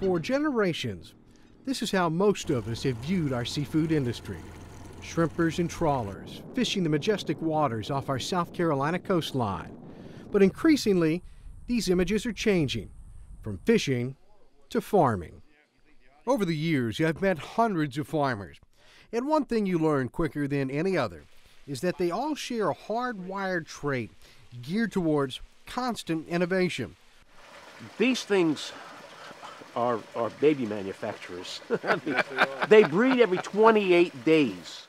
For generations, this is how most of us have viewed our seafood industry. Shrimpers and trawlers fishing the majestic waters off our South Carolina coastline. But increasingly, these images are changing from fishing to farming. Over the years, I've met hundreds of farmers, and one thing you learn quicker than any other is that they all share a hardwired trait geared towards constant innovation. These things are, are baby manufacturers. Mean, they breed every 28 days.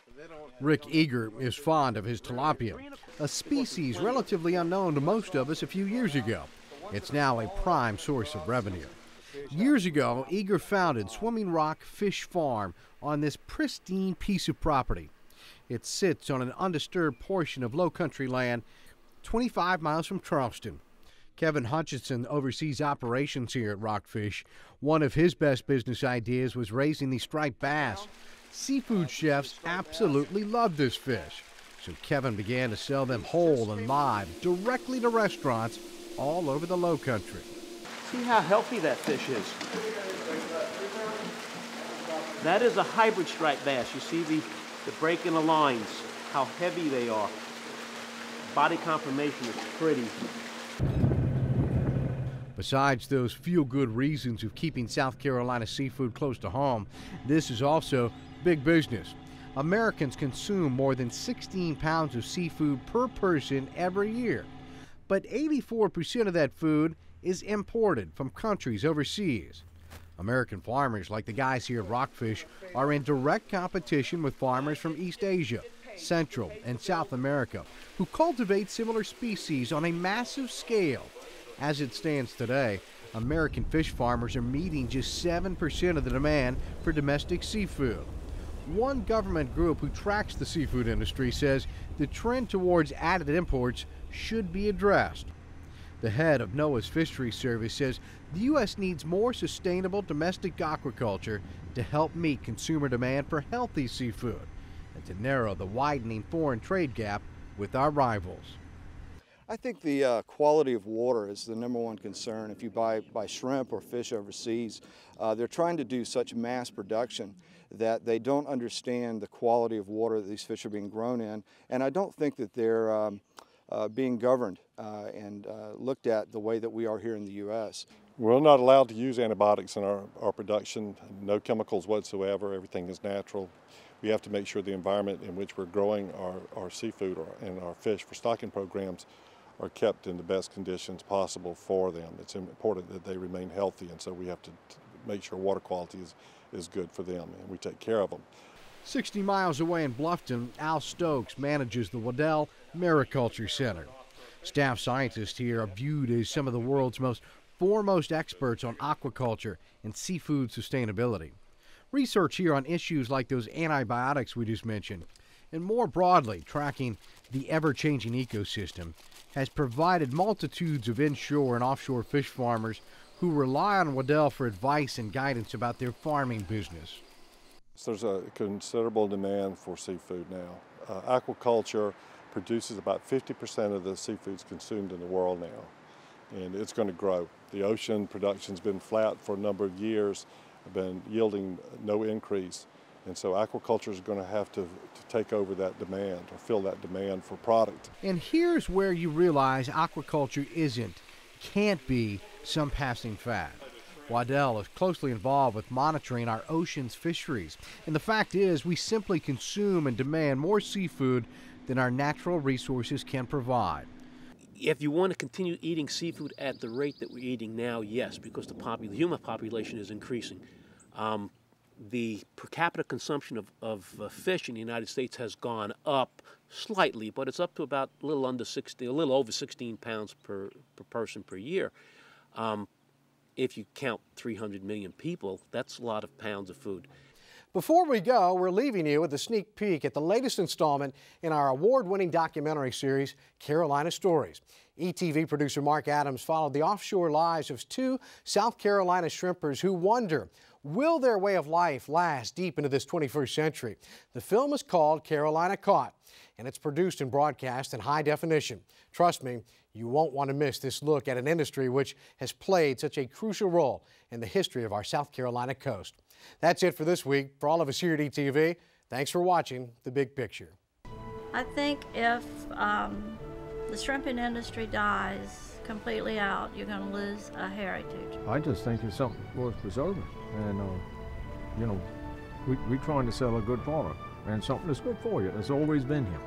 Rick Eager is fond of his tilapia, a species relatively unknown to most of us a few years ago. It's now a prime source of revenue. Years ago, Eager founded Swimming Rock Fish Farm on this pristine piece of property. It sits on an undisturbed portion of low country land 25 miles from Charleston. Kevin Hutchinson oversees operations here at Rockfish. One of his best business ideas was raising the striped bass. Seafood chefs absolutely love this fish, so Kevin began to sell them whole and live directly to restaurants all over the low country. See how healthy that fish is. That is a hybrid striped bass. You see the, the break in the lines, how heavy they are. Body conformation is pretty. Besides those feel good reasons of keeping South Carolina seafood close to home, this is also big business. Americans consume more than 16 pounds of seafood per person every year, but 84% of that food is imported from countries overseas. American farmers, like the guys here at Rockfish, are in direct competition with farmers from East Asia, Central, and South America who cultivate similar species on a massive scale. As it stands today, American fish farmers are meeting just 7% of the demand for domestic seafood. One government group who tracks the seafood industry says the trend towards added imports should be addressed. The head of NOAA's Fisheries Service says the U.S. needs more sustainable domestic aquaculture to help meet consumer demand for healthy seafood and to narrow the widening foreign trade gap with our rivals. I think the uh, quality of water is the number one concern. If you buy, buy shrimp or fish overseas, uh, they're trying to do such mass production that they don't understand the quality of water that these fish are being grown in. And I don't think that they're um, uh, being governed uh, and uh, looked at the way that we are here in the U.S. We're not allowed to use antibiotics in our, our production, no chemicals whatsoever, everything is natural. We have to make sure the environment in which we're growing our, our seafood or, and our fish for stocking programs are kept in the best conditions possible for them. It's important that they remain healthy and so we have to make sure water quality is, is good for them and we take care of them. 60 miles away in Bluffton, Al Stokes manages the Waddell Mariculture Center. Staff scientists here are viewed as some of the world's most foremost experts on aquaculture and seafood sustainability. Research here on issues like those antibiotics we just mentioned, and more broadly, tracking the ever changing ecosystem, has provided multitudes of inshore and offshore fish farmers who rely on Waddell for advice and guidance about their farming business. There's a considerable demand for seafood now. Uh, aquaculture produces about 50% of the seafoods consumed in the world now, and it's going to grow. The ocean production's been flat for a number of years, been yielding no increase, and so aquaculture is going to have to, to take over that demand or fill that demand for product. And here's where you realize aquaculture isn't, can't be some passing fad. Waddell is closely involved with monitoring our ocean's fisheries. And the fact is, we simply consume and demand more seafood than our natural resources can provide. If you want to continue eating seafood at the rate that we're eating now, yes, because the, popul- the human population is increasing. Um, the per capita consumption of, of uh, fish in the United States has gone up slightly, but it's up to about a little under 60, a little over 16 pounds per, per person per year. Um, if you count 300 million people, that's a lot of pounds of food. Before we go, we're leaving you with a sneak peek at the latest installment in our award-winning documentary series, Carolina Stories. ETV producer Mark Adams followed the offshore lives of two South Carolina shrimpers who wonder Will their way of life last deep into this 21st century? The film is called Carolina Caught, and it's produced and broadcast in high definition. Trust me, you won't want to miss this look at an industry which has played such a crucial role in the history of our South Carolina coast. That's it for this week. For all of us here at ETV, thanks for watching The Big Picture. I think if um, the shrimping industry dies completely out, you're going to lose a heritage. I just think it's something worth preserving. And, uh, you know, we, we're trying to sell a good product and something that's good for you. It's always been here.